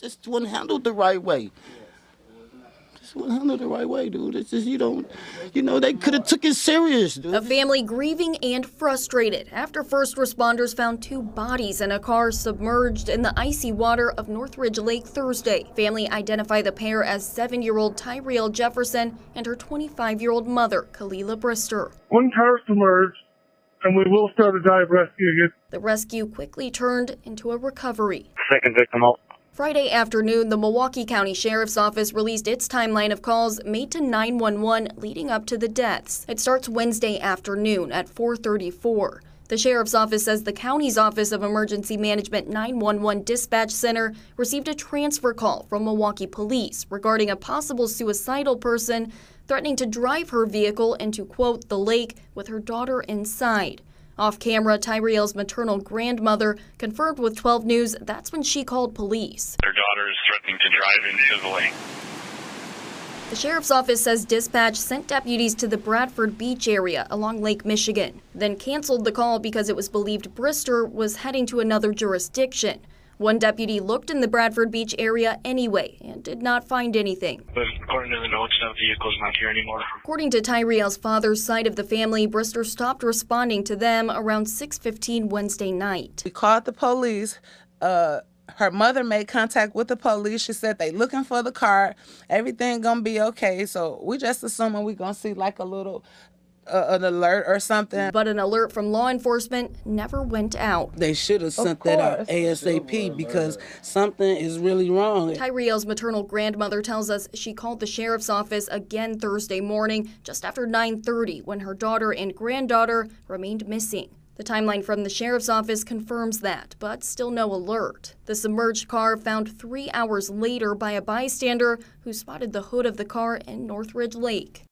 Just wasn't handled the right way. Just wasn't handled the right way, dude. It's just you don't, you know, they could have took it serious, dude. A family grieving and frustrated after first responders found two bodies in a car submerged in the icy water of Northridge Lake Thursday. Family identified the pair as seven-year-old Tyrielle Jefferson and her 25-year-old mother, Kalila Brister. One car submerged, and we will start a dive rescue again. The rescue quickly turned into a recovery. Second victim out. Friday afternoon, the Milwaukee County Sheriff's Office released its timeline of calls made to 911 leading up to the deaths. It starts Wednesday afternoon at 434. The Sheriff's Office says the county's Office of Emergency Management 911 Dispatch Center received a transfer call from Milwaukee Police regarding a possible suicidal person threatening to drive her vehicle into, quote, the lake with her daughter inside. Off camera, Tyrielle's maternal grandmother confirmed with 12 News that's when she called police. Their daughter is threatening to drive into the lake. The sheriff's office says dispatch sent deputies to the Bradford Beach area along Lake Michigan, then canceled the call because it was believed Brister was heading to another jurisdiction. One deputy looked in the Bradford Beach area anyway and did not find anything. But according to the notes, that vehicle's not here anymore. According to Tyrielle's father's side of the family, Brister stopped responding to them around 6:15 Wednesday night. We called the police. Uh, her mother made contact with the police. She said they looking for the car. Everything gonna be okay. So we just assuming we gonna see like a little uh, an alert or something. But an alert from law enforcement never went out. They should have sent that out. ASAP because something is really wrong. Tyrielle's maternal grandmother tells us she called the sheriff's office again Thursday morning just after 9:30 when her daughter and granddaughter remained missing. The timeline from the sheriff's office confirms that, but still no alert. The submerged car found 3 hours later by a bystander who spotted the hood of the car in Northridge Lake.